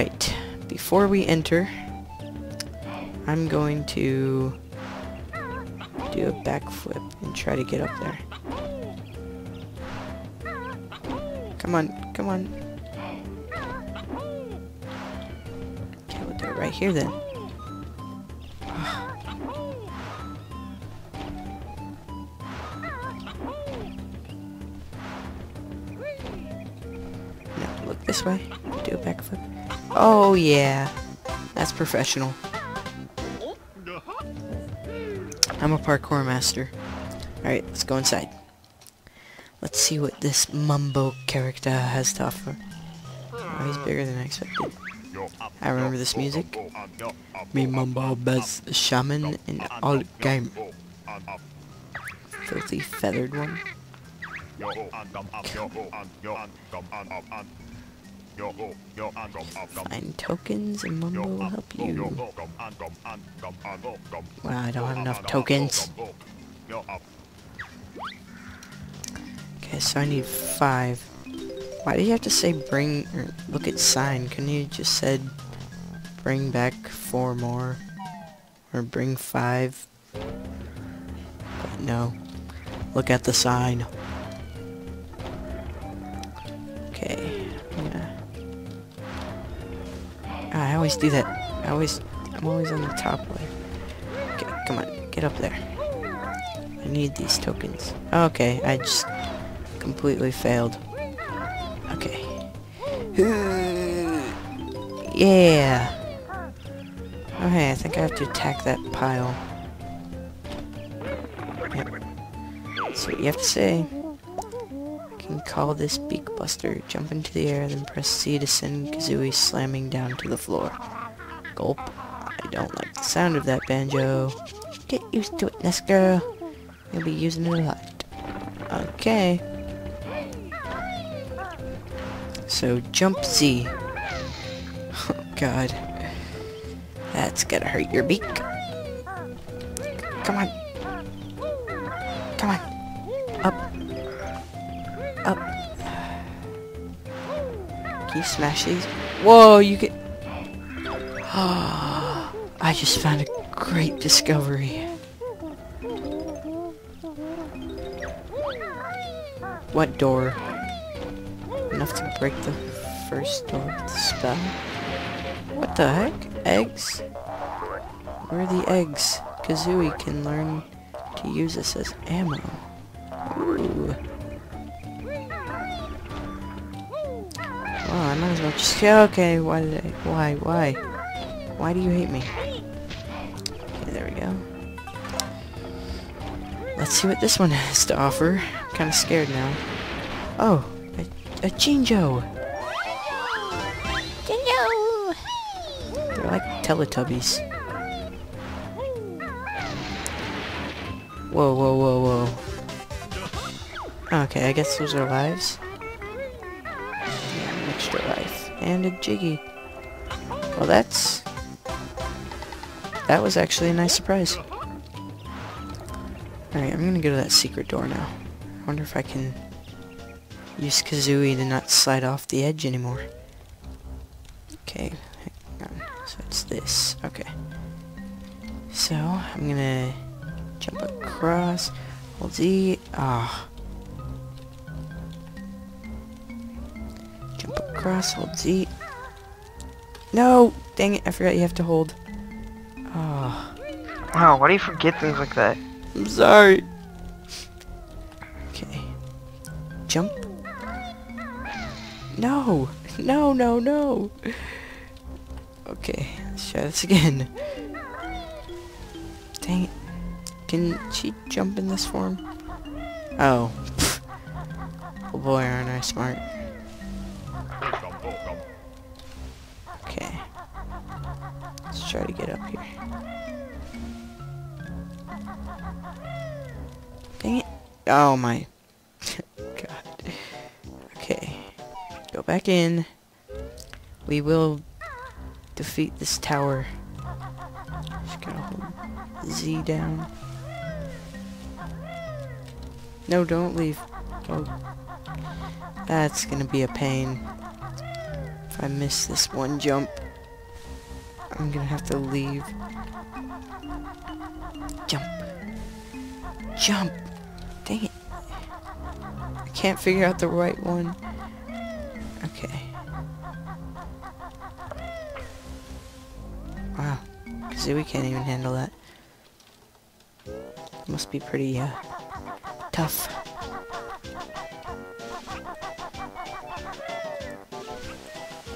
Alright, before we enter, I'm going to do a backflip and try to get up there. Come on, come on. Okay, we'll do it right here then. No, look this way. Do a backflip. Oh yeah, that's professional. I'm a parkour master. Alright, let's go inside. Let's see what this Mumbo character has to offer. Oh, he's bigger than I expected. I remember this music. Me Mumbo best shaman in all game. Filthy feathered one. Find tokens and Mumbo will help you. Well, I don't have enough tokens. Okay, so I need five. Why do you have to say bring, or look at sign? Couldn't you just said bring back four more? Or bring five? But no. Look at the sign. Always do that. I always, I'm always on the top layer. Okay, come on, get up there. I need these tokens. Okay, I just completely failed. Okay. Yeah. Okay, I think I have to attack that pile. Yep. What you have to say. Can call this Beak Buster. Jump into the air, then press C to send Kazooie slamming down to the floor. Gulp. I don't like the sound of that banjo. Get used to it, Nest Girl. You'll be using it a lot. Okay. So, jump Z. Oh, God. That's gonna hurt your beak. Come on. Up. Can you smash these? Whoa, you get... I just found a great discovery. What door? Enough to break the first door with the spell? What the heck? Eggs? Where are the eggs? Kazooie can learn to use this as ammo. Well, I might just... Yeah, okay, why did I... Why? Why? Why do you hate me? Okay, there we go. Let's see what this one has to offer. I'm kind of scared now. Oh, a, a Jinjo! Jinjo! They're like Teletubbies. Whoa, whoa, whoa, whoa. Okay, I guess those are lives. Extra life. And a Jiggy. Well, that's... That was actually a nice surprise. Alright, I'm gonna go to that secret door now. I wonder if I can use Kazooie to not slide off the edge anymore. Okay, hang on. So it's this. Okay. So, I'm gonna jump across. Hold Z. Ah. Jump across, hold Z. No! Dang it, I forgot you have to hold. Ah. Wow, why do you forget things like that? I'm sorry. Okay. Jump. No! No, no, no! Okay, let's try this again. Dang it. Can she jump in this form? Oh. oh boy, aren't I smart. Okay. Let's try to get up here. Dang it. Oh my. God. Okay. Go back in. We will defeat this tower. Just gotta hold Z down. No, don't leave. Oh. That's gonna be a pain. If I miss this one jump, I'm gonna have to leave. Jump. Jump! Dang it. I can't figure out the right one. Okay. Wow. Kazooie can't even handle that. Must be pretty, uh, tough.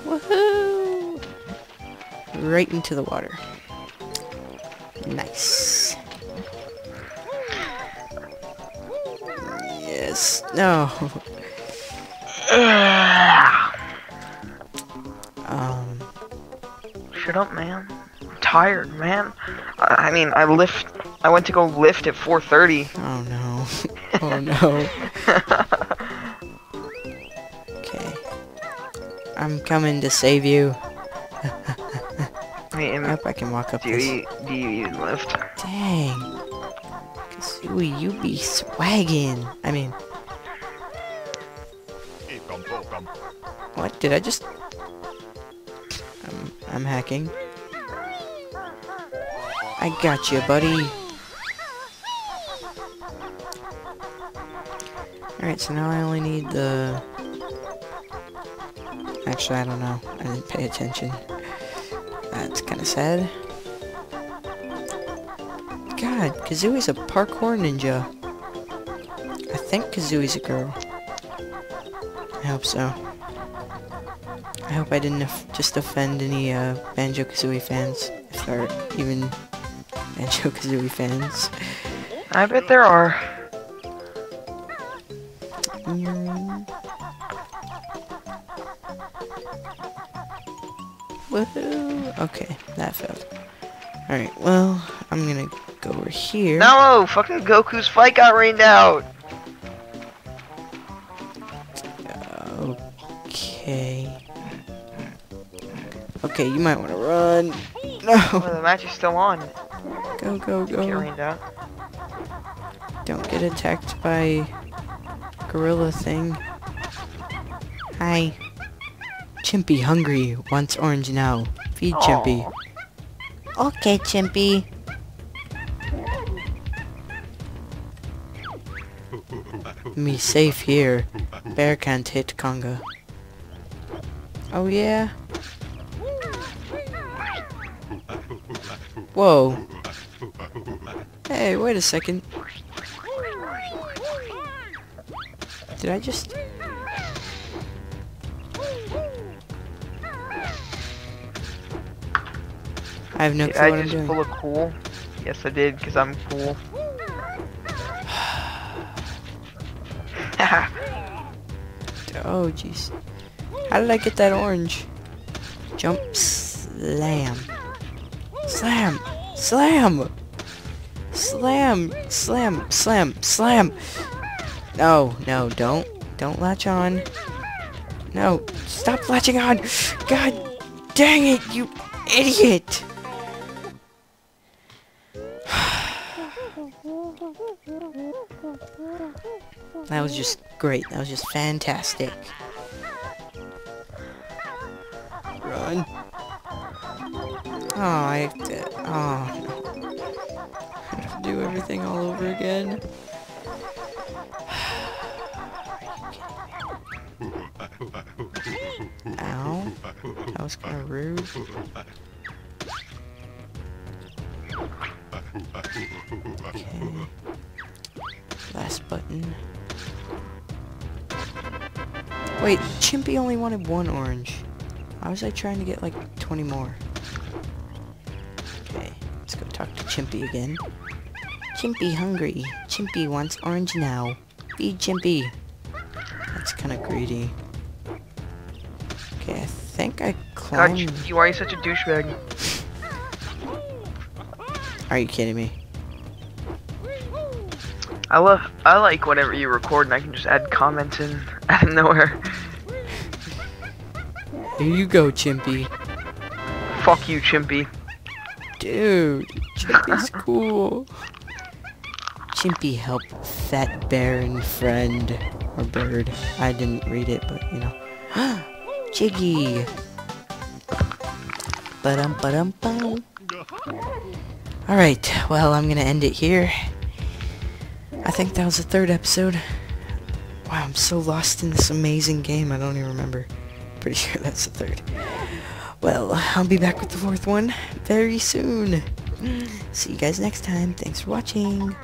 Woohoo! Right into the water. Nice. Yes. No. um. Shut up, man. I'm tired, man. I, I mean, I lift. I went to go lift at 4:30. Oh no. oh no. I'm coming to save you. Wait, I am- hope I can walk up do this. you do you even lift? Dang. Kazooie, you be swaggin'. I mean, what? Did I just... I'm, I'm hacking. I got you, buddy. Alright, so now I only need the... Actually, I don't know. I didn't pay attention. That's kind of sad. God, Kazooie's a parkour ninja. I think Kazooie's a girl. I hope so. I hope I didn't just offend any uh, Banjo-Kazooie fans, if there are even Banjo-Kazooie fans. I bet there are. Mm. Woohoo! Okay, that failed. Alright, well, I'm gonna go over here. No, oh, fucking Goku's fight got rained out. Okay. Okay, you might want to run. Oh, No! the match is still on. Go, go, go. Get rained out. Don't get attacked by gorilla thing. Hi. Chimpy hungry. Wants orange now. Feed Chimpy. Okay, Chimpy. Me safe here. Bear can't hit Conga. Oh yeah? Whoa. Hey, wait a second. Did I just... I have no clue I what I'm just doing. full of cool. Yes, I did, because I'm cool. Oh, jeez. How did I get that orange? Jump, slam. Slam! Slam! Slam! Slam! Slam! Slam! No, no, don't. Don't latch on. No, stop latching on! God dang it, you idiot! That was just great. That was just fantastic. Run. Oh, I have to, oh. I have to do everything all over again. Ow. That was kind of rude. Okay. Last button. Wait, Chimpy only wanted one orange. Why was I trying to get like 20 more? Okay, let's go talk to Chimpy again. Chimpy hungry. Chimpy wants orange now. Feed Chimpy. That's kind of greedy. Okay, I think I God, climbed. you, you are such a douchebag. Are you kidding me? I love, I like whenever you record and I can just add comments in out of nowhere. Here you go, Chimpy. Fuck you, Chimpy. Dude, Chimpy's cool. Chimpy help fat bear and friend or bird. I didn't read it, but you know. Jiggy. Ba-dum, ba-dum, bum. Alright, well, I'm gonna end it here. I think that was the third episode. Wow, I'm so lost in this amazing game, I don't even remember. Pretty sure that's the third. Well, I'll be back with the fourth one very soon. See you guys next time. Thanks for watching.